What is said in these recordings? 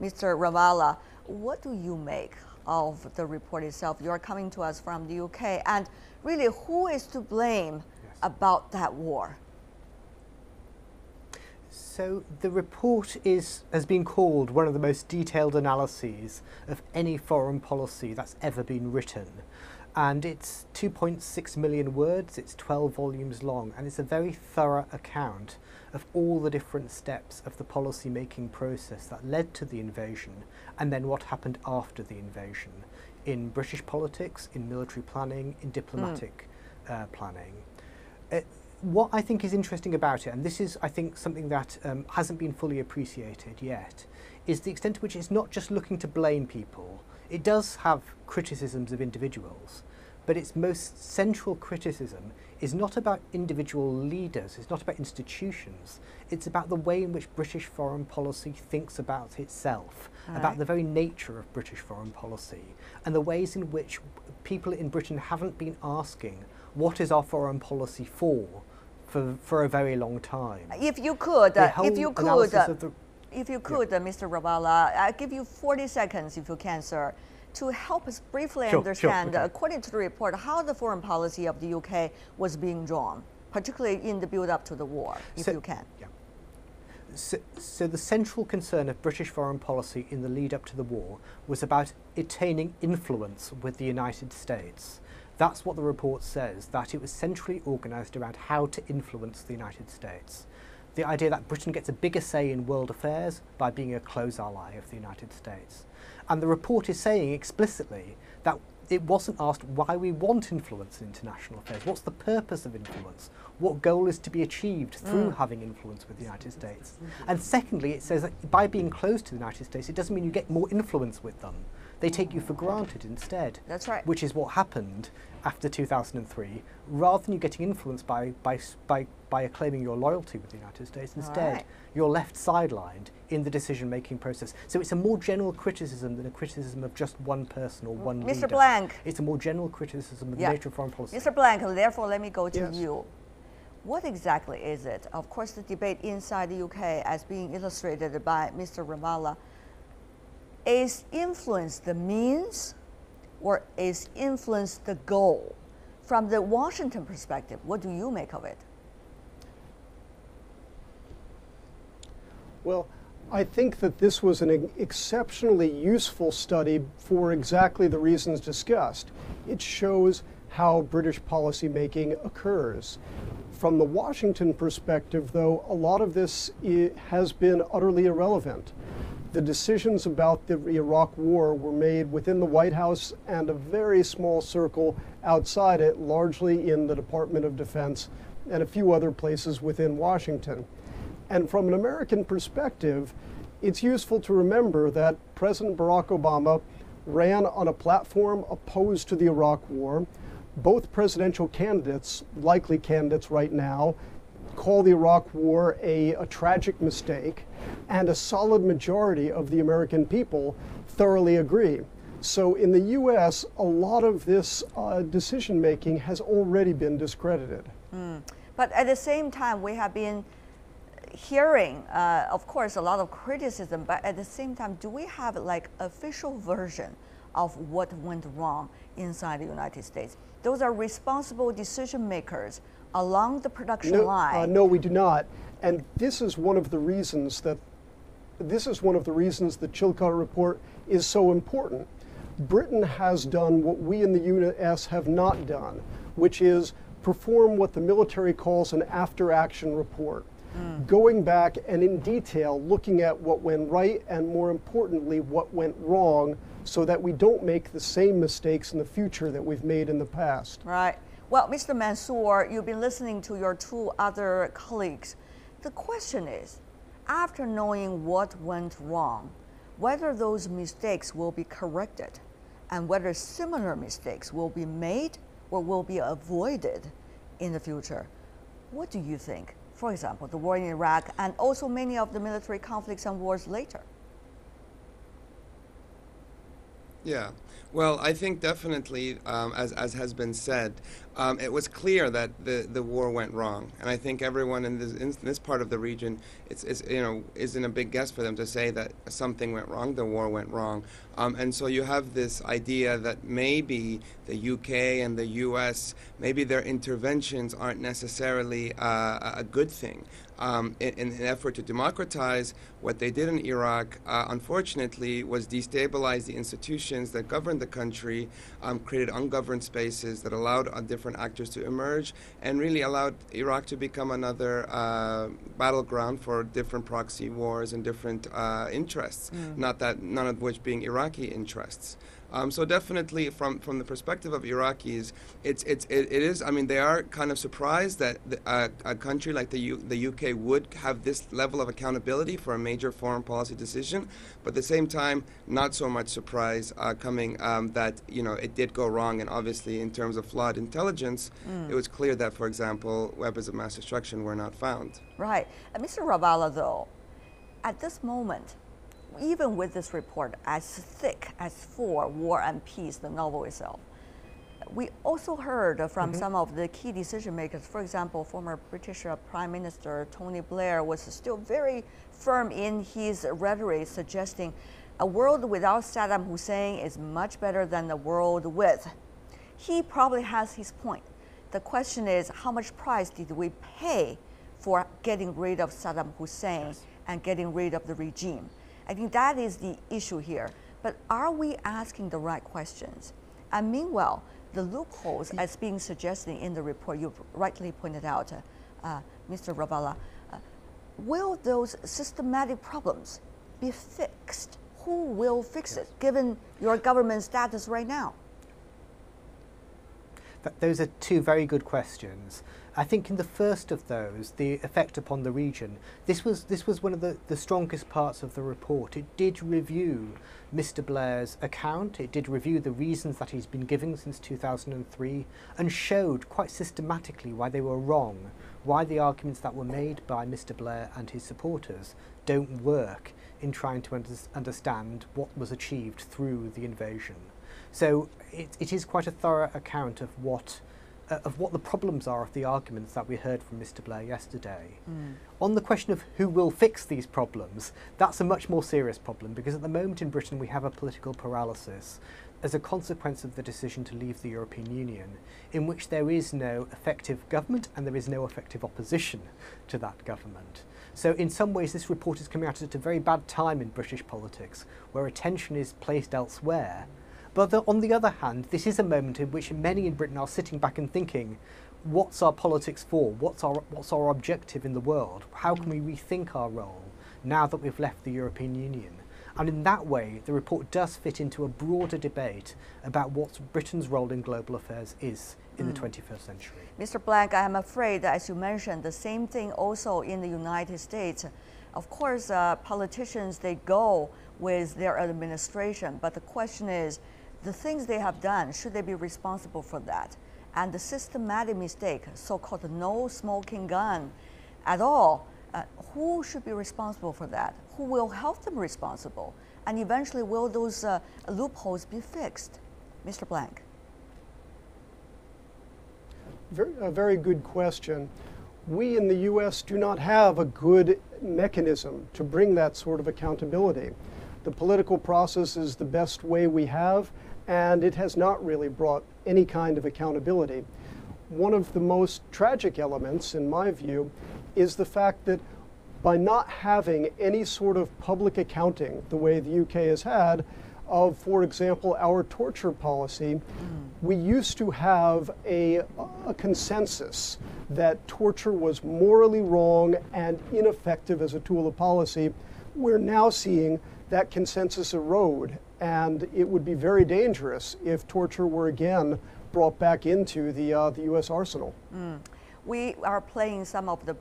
Mr. Rangwala, what do you make of the report itself? You are coming to us from the UK, and really, who is to blame yes. about that war? So the report is, has been called one of the most detailed analyses of any foreign policy that's ever been written. and it's 2.6 million words, it's 12 volumes long, and it's a very thorough account of all the different steps of the policy making process that led to the invasion and then what happened after the invasion in British politics, in military planning, in diplomatic mm. uh, planning. It, what I think is interesting about it, and this is, I think, something that um, hasn't been fully appreciated yet, is the extent to which it's not just looking to blame people It does have criticisms of individuals, but its most central criticism is not about individual leaders, it's not about institutions, it's about the way in which British foreign policy thinks about itself, about the very nature of British foreign policy, and the ways in which people in Britain haven't been asking, what is our foreign policy for, for, for a very long time. If you could, uh, if you could, uh, if you could, yeah. uh, Mr. Rangwala, I'll give you 40 seconds if you can, sir to help us briefly sure, understand, sure, okay. according to the report, how the foreign policy of the UK was being drawn, particularly in the build up to the war, if so, you can. Yeah. So, so, the central concern of British foreign policy in the lead up to the war was about attaining influence with the United States. That's what the report says, that it was centrally organised around how to influence the United States. The idea that Britain gets a bigger say in world affairs by being a close ally of the United States. And the report is saying explicitly that it wasn't asked why we want influence in international affairs. What's the purpose of influence? What goal is to be achieved through mm. having influence with the United States? And secondly, it says that by being close to the United States, it doesn't mean you get more influence with them. They take you for granted instead. That's right. Which is what happened after 2003. Rather than you getting influenced by, by, by, by acclaiming your loyalty with the United States, instead right. you're left sidelined in the decision-making process. So it's a more general criticism than a criticism of just one person or one Mr. leader. Mr. Blank. It's a more general criticism of yeah. the nature of foreign policy. Mr. Blank, therefore let me go to yes. you. What exactly is it? Of course, the debate inside the UK, as being illustrated by Mr. Rangwala, is influence the means or is influence the goal? From the Washington perspective, what do you make of it? Well, I think that this was an exceptionally useful study for exactly the reasons discussed. It shows how British policymaking occurs. From the Washington perspective, though, a lot of this has been utterly irrelevant. The decisions about the Iraq War were made within the White House and a very small circle outside it, largely in the Department of Defense and a few other places within Washington. And from an American perspective, it's useful to remember that President Barack Obama ran on a platform opposed to the Iraq War. Both presidential candidates, likely candidates right now, call the Iraq War a, a tragic mistake, and a solid majority of the American people thoroughly agree. So in the US, a lot of this uh, decision making has already been discredited. Mm. But at the same time, we have been hearing, uh, of course, a lot of criticism, but at the same time, do we have like official version of what went wrong inside the United States? Those are responsible decision makers along the production no, uh, line. Uh, no, we do not. And this is one of the reasons that this is one of the reasons the Chilcot report is so important. Britain has done what we in the U.S. have not done, which is perform what the military calls an after action report. Mm. Going back and in detail looking at what went right and more importantly, what went wrong so that we don't make the same mistakes in the future that we've made in the past. Right. Well, Mr. Mansour, you've been listening to your two other colleagues. The question is, after knowing what went wrong, whether those mistakes will be corrected and whether similar mistakes will be made or will be avoided in the future. What do you think? For example, the war in Iraq and also many of the military conflicts and wars later. Yeah. Well, I think definitely, um, as, as has been said, um, it was clear that the, the war went wrong. And I think everyone in this, in this part of the region, it's, it's, you know, isn't a big guess for them to say that something went wrong, the war went wrong. Um, and so you have this idea that maybe the UK and the US, maybe their interventions aren't necessarily uh, a good thing um, in, in, an effort to democratize. What they did in Iraq, uh, unfortunately, was destabilize the institutions that governed the country, um, created ungoverned spaces that allowed uh, different actors to emerge, and really allowed Iraq to become another uh, battleground for different proxy wars and different uh, interests. Mm. Not that none of which being Iraqi interests. Um, so definitely, from from the perspective of Iraqis, it's it's it, it is. I mean, they are kind of surprised that the, uh, a country like the U, the UK would have this level of accountability for a major foreign policy decision, but at the same time, not so much surprise uh, coming um, that you know it did go wrong, and obviously in terms of flawed intelligence, mm. it was clear that, for example, weapons of mass destruction were not found. Right, uh, Mr. Rangwala, though, at this moment even with this report as thick as for War and Peace, the novel itself, we also heard from mm -hmm. some of the key decision makers. For example, former British uh, Prime Minister Tony Blair was still very firm in his rhetoric, suggesting a world without Saddam Hussein is much better than the world with. He probably has his point. The question is, how much price did we pay for getting rid of Saddam Hussein yes. and getting rid of the regime? I think that is the issue here. But are we asking the right questions? And meanwhile, the loopholes, as being suggested in the report, you rightly pointed out, uh, uh, Mr. Rangwala, uh, will those systematic problems be fixed? Who will fix yes. it, given your government status right now? Those are two very good questions. I think in the first of those, the effect upon the region, this was, this was one of the, the strongest parts of the report. It did review Mr Blair's account, it did review the reasons that he's been giving since 2003, and showed quite systematically why they were wrong, why the arguments that were made by Mr Blair and his supporters don't work in trying to under understand what was achieved through the invasion. So it, it is quite a thorough account of what uh, of what the problems are of the arguments that we heard from Mr. Blair yesterday. Mm. On the question of who will fix these problems, that's a much more serious problem because at the moment in Britain we have a political paralysis as a consequence of the decision to leave the European Union, in which there is no effective government and there is no effective opposition to that government. So in some ways this report is coming out at a very bad time in British politics, where attention is placed elsewhere but the, on the other hand, this is a moment in which many in Britain are sitting back and thinking, what's our politics for? What's our, what's our objective in the world? How can we rethink our role now that we've left the European Union? And in that way, the report does fit into a broader debate about what Britain's role in global affairs is in mm. the 21st century. Mr. Blank, I'm afraid, as you mentioned, the same thing also in the United States. Of course, uh, politicians, they go with their administration, but the question is, the things they have done, should they be responsible for that? And the systematic mistake, so-called no smoking gun at all, uh, who should be responsible for that? Who will help them responsible? And eventually, will those uh, loopholes be fixed? Mr. Blank. Very, a very good question. We in the U.S. do not have a good mechanism to bring that sort of accountability. The political process is the best way we have, and it has not really brought any kind of accountability. One of the most tragic elements, in my view, is the fact that by not having any sort of public accounting, the way the UK has had, of, for example, our torture policy, mm. we used to have a, a, consensus that torture was morally wrong and ineffective as a tool of policy. We're now seeing that consensus erode and it would be very dangerous if torture were again brought back into the, uh, the U.S. arsenal. Mm. We are playing some of the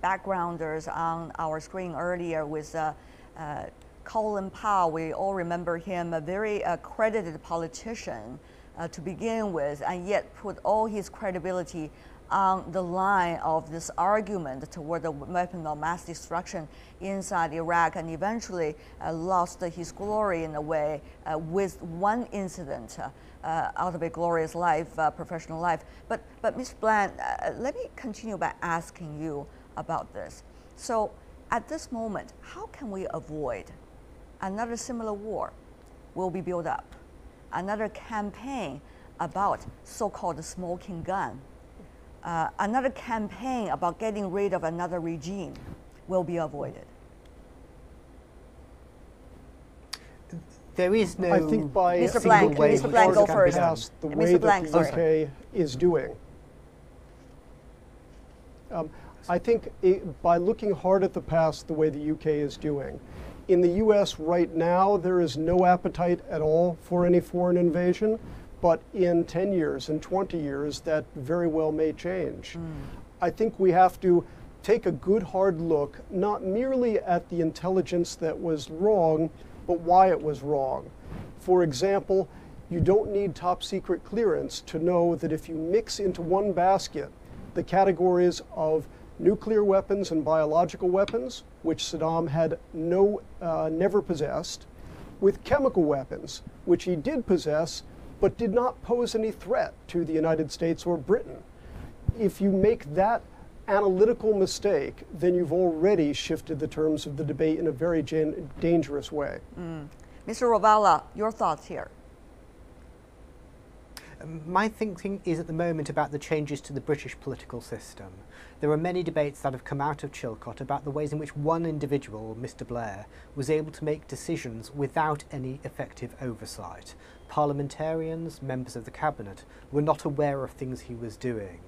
backgrounders on our screen earlier with uh, uh Colin Powell. We all remember him, a very accredited politician uh, to begin with, and yet put all his credibility on the line of this argument toward the weapon of mass destruction inside Iraq and eventually uh, lost his glory in a way uh, with one incident uh, uh out of a glorious life, uh, professional life. But, but Ms. Blank, uh, let me continue by asking you about this. So at this moment, how can we avoid another similar war will be built up? Another campaign about so-called smoking gun uh, another campaign about getting rid of another regime will be avoided? There is no. I think by Mr. Blank, way Mr. Blank, go first. Past the Mr. way Blank, that the sorry. UK is doing. Um, I think it, by looking hard at the past, the way the UK is doing, in the US right now, there is no appetite at all for any foreign invasion. But in 10 years, in 20 years, that very well may change. Mm. I think we have to take a good hard look, not merely at the intelligence that was wrong, but why it was wrong. For example, you don't need top secret clearance to know that if you mix into one basket the categories of nuclear weapons and biological weapons, which Saddam had no, uh, never possessed, with chemical weapons, which he did possess but did not pose any threat to the United States or Britain. If you make that analytical mistake, then you've already shifted the terms of the debate in a very dangerous way. Mm. Mr. Rangwala, your thoughts here my thinking is at the moment about the changes to the British political system. There are many debates that have come out of Chilcot about the ways in which one individual, Mr Blair, was able to make decisions without any effective oversight. Parliamentarians, members of the cabinet, were not aware of things he was doing.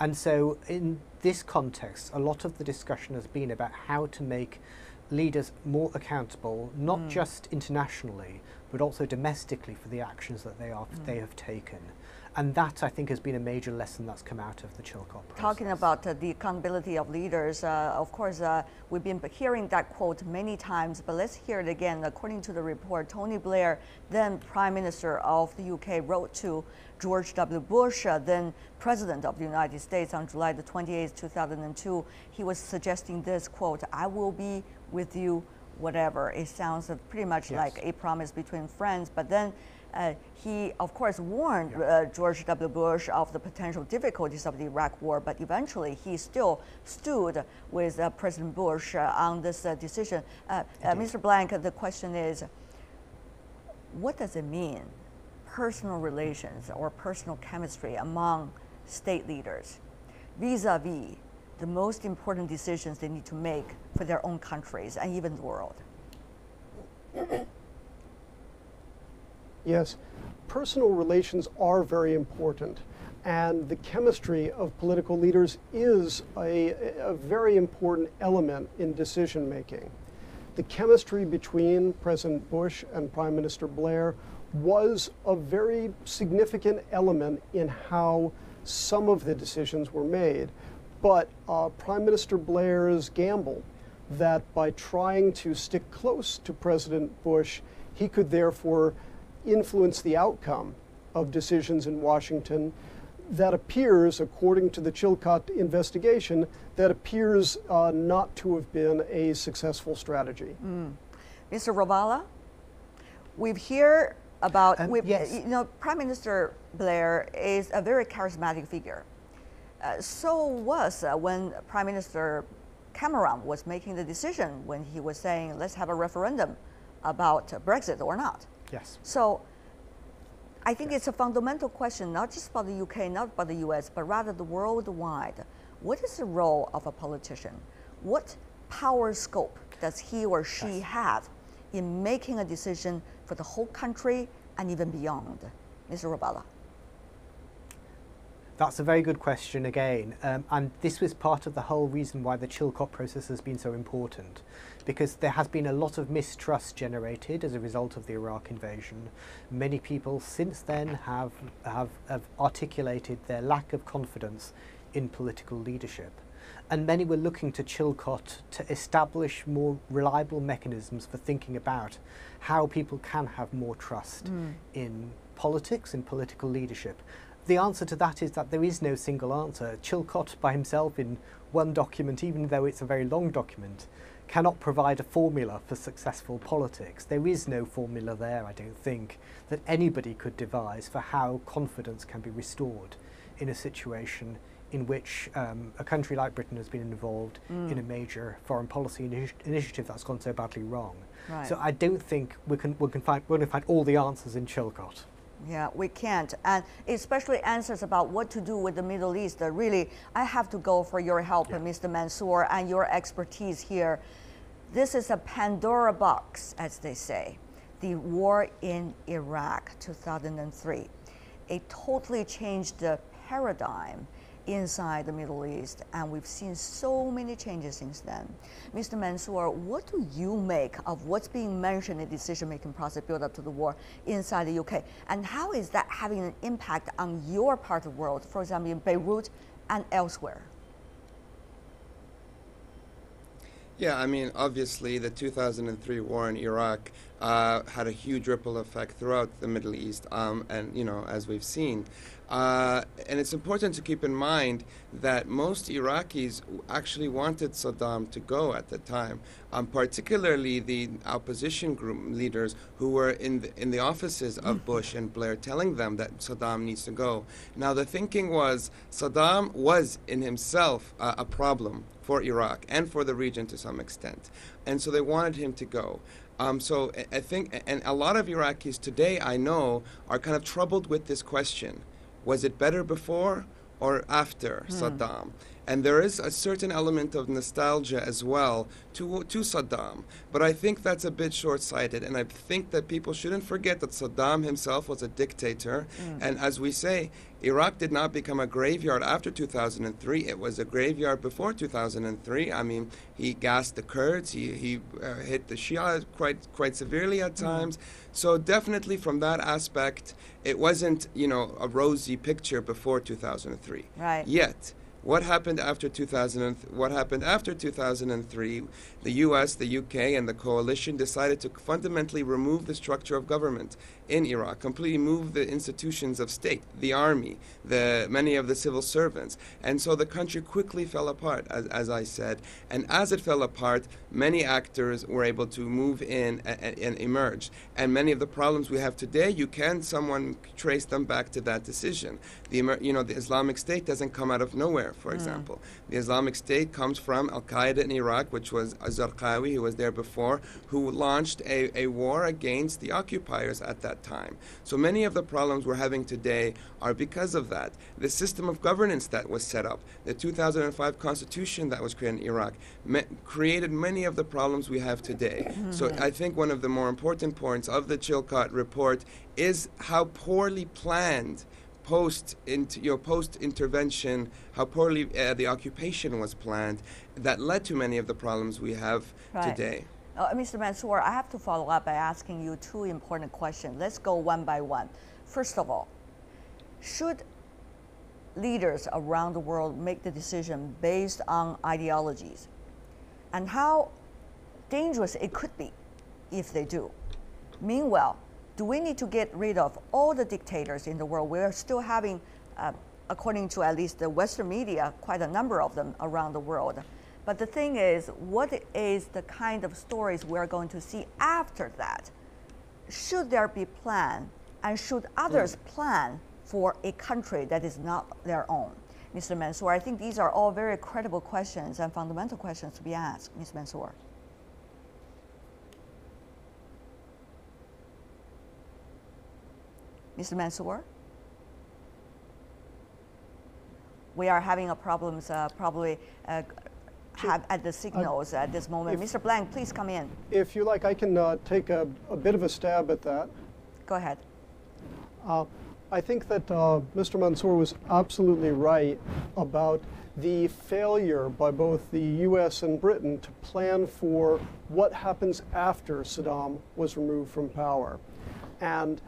And so in this context, a lot of the discussion has been about how to make leaders more accountable, not mm. just internationally, but also domestically for the actions that they, are, mm. they have taken. And that, I think, has been a major lesson that's come out of the Chilcot process. Talking about uh, the accountability of leaders, uh, of course, uh, we've been hearing that quote many times, but let's hear it again. According to the report, Tony Blair, then Prime Minister of the UK, wrote to George W. Bush, uh, then President of the United States, on July the 28th, 2002. He was suggesting this quote, I will be with you whatever. It sounds pretty much yes. like a promise between friends. But then uh, he, of course, warned yeah. uh, George W. Bush of the potential difficulties of the Iraq War, but eventually he still stood with uh, President Bush uh, on this uh, decision. Uh, Mr. Blank, the question is what does it mean, personal relations or personal chemistry among state leaders vis a vis the most important decisions they need to make for their own countries and even the world. Yes, personal relations are very important. And the chemistry of political leaders is a, a very important element in decision making. The chemistry between President Bush and Prime Minister Blair was a very significant element in how some of the decisions were made. But uh, Prime Minister Blair's gamble that by trying to stick close to President Bush, he could therefore influence the outcome of decisions in Washington. That appears, according to the Chilcot investigation, that appears uh, not to have been a successful strategy. Mm. Mr. Rangwala, we've heard about, um, we've, yes. you know, Prime Minister Blair is a very charismatic figure. Uh, so was uh, when Prime Minister Cameron was making the decision when he was saying, let's have a referendum about Brexit or not. Yes. So I think yes. it's a fundamental question, not just about the UK, not about the US, but rather the worldwide. What is the role of a politician? What power scope does he or she yes. have in making a decision for the whole country and even beyond? Mr. Rangwala. That's a very good question again. Um, and this was part of the whole reason why the Chilcot process has been so important. Because there has been a lot of mistrust generated as a result of the Iraq invasion. Many people since then have, have, have articulated their lack of confidence in political leadership. And many were looking to Chilcot to establish more reliable mechanisms for thinking about how people can have more trust mm. in politics and political leadership the answer to that is that there is no single answer. Chilcot by himself in one document, even though it's a very long document, cannot provide a formula for successful politics. There is no formula there, I don't think, that anybody could devise for how confidence can be restored in a situation in which um, a country like Britain has been involved mm. in a major foreign policy initi initiative that's gone so badly wrong. Right. So I don't think we can, we can find, we're going to find all the answers in Chilcot. Yeah, we can't. And especially answers about what to do with the Middle East. Really, I have to go for your help, yeah. Mr. Mansour, and your expertise here. This is a Pandora box, as they say. The war in Iraq, 2003. It totally changed the paradigm inside the Middle East, and we've seen so many changes since then. Mr. Mansour, what do you make of what's being mentioned in the decision-making process build up to the war inside the UK, and how is that having an impact on your part of the world, for example, in Beirut and elsewhere? Yeah, I mean, obviously, the 2003 war in Iraq uh, had a huge ripple effect throughout the Middle East, um, and you know, as we've seen. Uh, and it's important to keep in mind that most Iraqis actually wanted Saddam to go at the time, um, particularly the opposition group leaders who were in the, in the offices of mm. Bush and Blair telling them that Saddam needs to go. Now, the thinking was Saddam was in himself uh, a problem for Iraq and for the region to some extent. And so they wanted him to go. Um, so I think, and a lot of Iraqis today I know are kind of troubled with this question was it better before or after hmm. Saddam? And there is a certain element of nostalgia as well to, to Saddam. But I think that's a bit short sighted. And I think that people shouldn't forget that Saddam himself was a dictator. Mm. And as we say, Iraq did not become a graveyard after 2003. It was a graveyard before 2003. I mean, he gassed the Kurds, he, he uh, hit the Shia quite, quite severely at hmm. times. Mm. So, definitely from that aspect, it wasn't, you know, a rosy picture before 2003. Right. Yet, what happened after 2000? What happened after 2003? The U.S., the U.K., and the coalition decided to fundamentally remove the structure of government in Iraq, completely move the institutions of state, the army, the many of the civil servants, and so the country quickly fell apart, as, as I said. And as it fell apart, many actors were able to move in and, and emerge. And many of the problems we have today, you can someone trace them back to that decision. The you know the Islamic State doesn't come out of nowhere. For mm. example, the Islamic State comes from Al Qaeda in Iraq, which was Zarqawi, who was there before, who launched a, a war against the occupiers at that time. So many of the problems we're having today are because of that. The system of governance that was set up, the 2005 constitution that was created in Iraq, me- created many of the problems we have today. Mm-hmm. So I think one of the more important points of the Chilcot report is how poorly planned post you know, post intervention, how poorly uh, the occupation was planned, that led to many of the problems we have right. today. Uh, Mr. Mansour, I have to follow up by asking you two important questions. Let's go one by one. First of all, should leaders around the world make the decision based on ideologies? And how dangerous it could be if they do. Meanwhile, do we need to get rid of all the dictators in the world? We're still having, uh, according to at least the Western media, quite a number of them around the world. But the thing is, what is the kind of stories we're going to see after that? Should there be plan, and should others mm. plan for a country that is not their own? Mr. Mansour, I think these are all very credible questions and fundamental questions to be asked, Mr. Mansour. Mr. Mansour? We are having a problems uh, probably uh, have at the signals at this moment. If, Mr. Blank, please come in. If you like, I can uh, take a, a, bit of a stab at that. Go ahead. Uh, I think that uh, Mr. Mansour was absolutely right about the failure by both the US and Britain to plan for what happens after Saddam was removed from power. And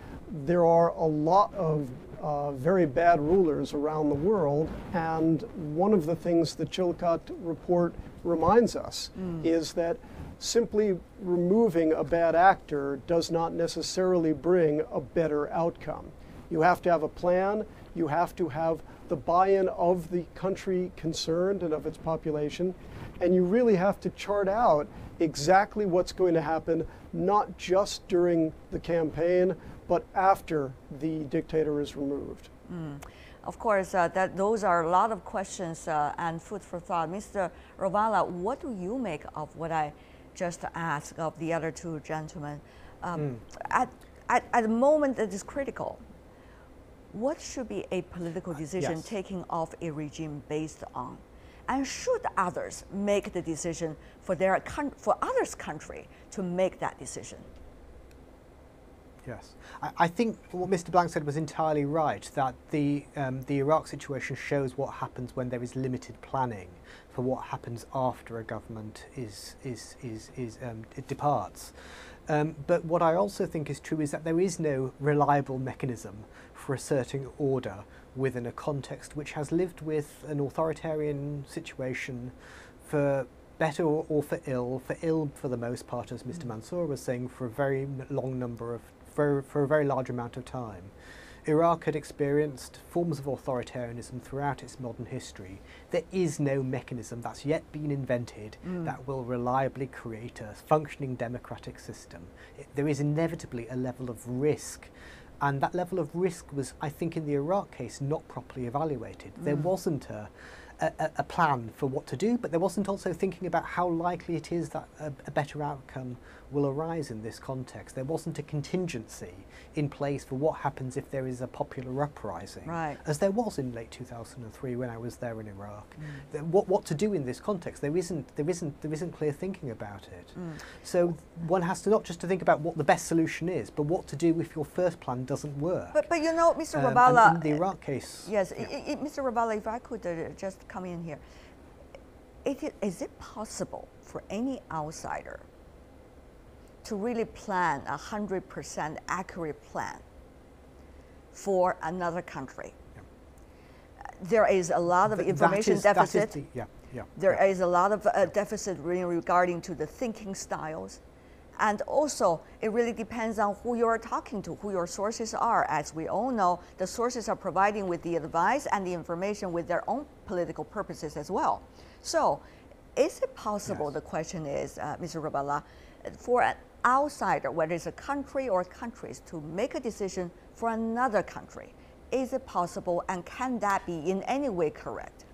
there are a lot of uh, very bad rulers around the world. And one of the things the Chilcot report reminds us mm. is that simply removing a bad actor does not necessarily bring a better outcome. You have to have a plan, You have to have the buy in of the country concerned and of its population. And you really have to chart out exactly what's going to happen, not just during the campaign, but after the dictator is removed. Mm. Of course, uh, that those are a lot of questions uh, and food for thought. Mr. Rangwala, what do you make of what I just asked of the other two gentlemen? Um, mm. at, at, at the moment that is critical, what should be a political decision yes. taking off a regime based on? And should others make the decision for their for others' country to make that decision? Yes, I, I, think what Mr. Blank said was entirely right. That the um, the Iraq situation shows what happens when there is limited planning for what happens after a government is is is is um, departs. Um, but what I also think is true is that there is no reliable mechanism for asserting order within a context which has lived with an authoritarian situation for better or, or for ill, for ill for the most part, as Mr. Mm. Mansour was saying, for a very long number of, for, for a very large amount of time. Iraq had experienced forms of authoritarianism throughout its modern history. There is no mechanism that's yet been invented mm. that will reliably create a functioning democratic system. It, there is inevitably a level of risk and that level of risk was, I think, in the Iraq case, not properly evaluated. Mm. There wasn't a, a, a, plan for what to do, but there wasn't also thinking about how likely it is that a, a, better outcome will arise in this context. There wasn't a contingency in place for what happens if there is a popular uprising, right. as there was in late 2003 when I was there in Iraq. Mm. What, what to do in this context? There isn't, there isn't, there isn't clear thinking about it. Mm. So one has to not just to think about what the best solution is, but what to do if your first plan doesn't work. But, but you know, Mr. Um, in the Iraq case, yes, yeah. I, I, Mr. Rangwala, if I could uh, just come in here. It, is it possible for any outsider to really plan a 100% accurate plan for another country? Yeah. There is a lot of Th information is, deficit. The, yeah, yeah, There yeah. is a lot of uh, deficit regarding to the thinking styles. And also, it really depends on who you're talking to, who your sources are. As we all know, the sources are providing with the advice and the information with their own political purposes as well. So, is it possible, yes. the question is, uh, Mr. Rangwala, for an outsider, whether it's a country or countries, to make a decision for another country? Is it possible and can that be in any way correct?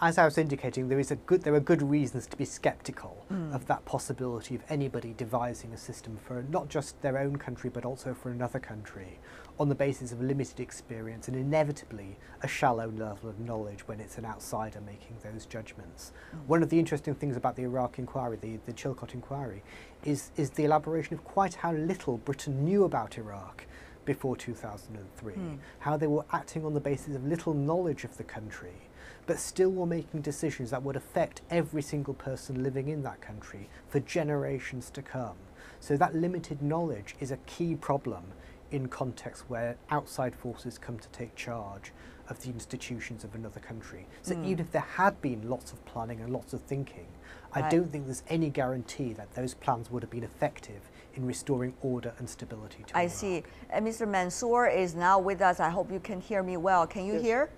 As I was indicating, there is a good there are good reasons to be sceptical mm. of that possibility of anybody devising a system for not just their own country but also for another country on the basis of limited experience and inevitably a shallow level of knowledge when it's an outsider making those judgments. Mm. One of the interesting things about the Iraq inquiry, the, the Chilcot inquiry, is, is the elaboration of quite how little Britain knew about Iraq before 2003, mm. how they were acting on the basis of little knowledge of the country but still were making decisions that would affect every single person living in that country for generations to come. So that limited knowledge is a key problem in contexts where outside forces come to take charge of the institutions of another country. So mm. even if there had been lots of planning and lots of thinking, right. I don't think there's any guarantee that those plans would have been effective in restoring order and stability to I Iraq. see. Uh, Mr. Mansour is now with us. I hope you can hear me well. Can you yes. hear?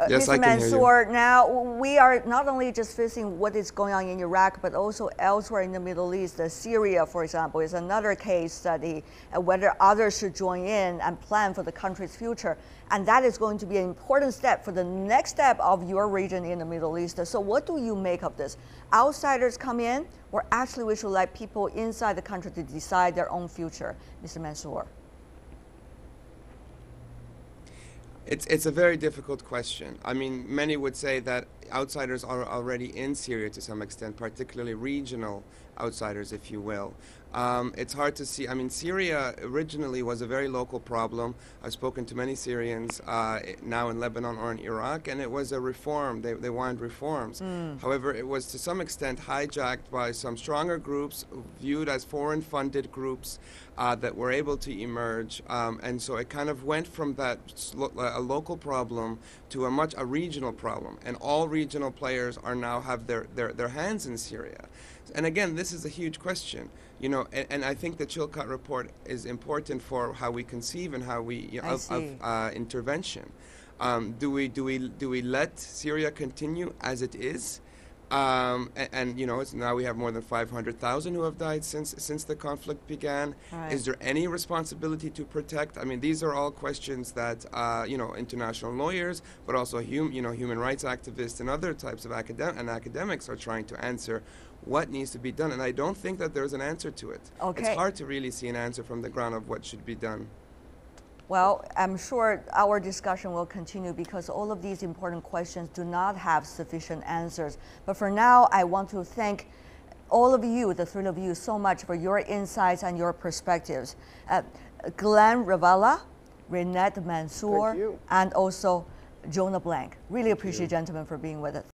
Uh, yes, Mr. Mansour, now we are not only just facing what is going on in Iraq, but also elsewhere in the Middle East. Uh, Syria, for example, is another case study, uh, whether others should join in and plan for the country's future. And that is going to be an important step for the next step of your region in the Middle East. So, what do you make of this? Outsiders come in, or actually we should let people inside the country to decide their own future? Mr. Mansour. It's, it's a very difficult question. I mean, many would say that outsiders are already in Syria to some extent, particularly regional outsiders, if you will. Um, it's hard to see. I mean, Syria originally was a very local problem. I've spoken to many Syrians uh, now in Lebanon or in Iraq, and it was a reform. They, they wanted reforms. Mm. However, it was to some extent hijacked by some stronger groups viewed as foreign funded groups uh, that were able to emerge. Um, and so it kind of went from that a local problem to a much a regional problem. And all regional players are now have their, their, their hands in Syria. And again, this is a huge question. You know, and, and I think the Chilcot report is important for how we conceive and how we you know, of, of uh, intervention. Um, do we do we do we let Syria continue as it is? Um, and, and you know, it's, now we have more than 500,000 who have died since since the conflict began. Right. Is there any responsibility to protect? I mean, these are all questions that uh, you know international lawyers, but also hum, you know human rights activists and other types of academ- and academics are trying to answer. What needs to be done? And I don't think that there's an answer to it. Okay. It's hard to really see an answer from the ground of what should be done. Well, I'm sure our discussion will continue because all of these important questions do not have sufficient answers. But for now, I want to thank all of you, the three of you, so much for your insights and your perspectives. Uh, Glen Rangwala, Renad Mansour, and also Jonah Blank. Really appreciate, you. gentlemen, for being with us.